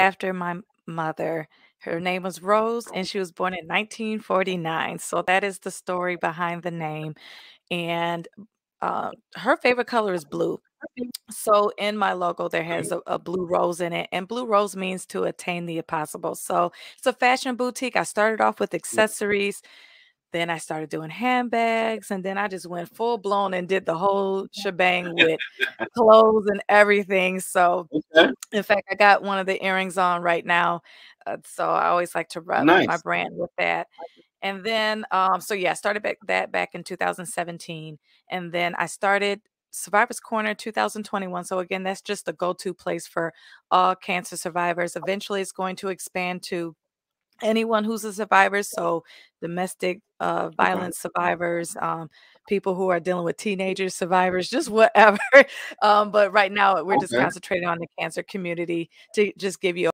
after my mother. Her name was Rose, and she was born in 1949. So that is the story behind the name. And uh, her favorite color is blue. So in my logo, there has a, a, blue rose in it, and blue rose means to attain the impossible. So it's a fashion boutique. I started off with accessories. Then I started doing handbags, and then I just went full blown and did the whole shebang with clothes and everything. So, okay. in fact, I got one of the earrings on right now. Uh, so I always like to rep nice. my brand with that. And then, um, so yeah, I started back that back in 2017, and then I started Survivors Corner 2021. So again, that's just the go-to place for all cancer survivors. Eventually, it's going to expand to anyone who's a survivor. So domestic uh, violence survivors, um, people who are dealing with teenagers, survivors, just whatever. um, but right now, we're just concentrating on the cancer community to just give you